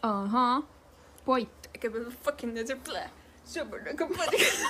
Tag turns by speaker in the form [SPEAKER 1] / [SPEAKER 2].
[SPEAKER 1] Uh huh. Boy. heb een fucking desert. Super, maar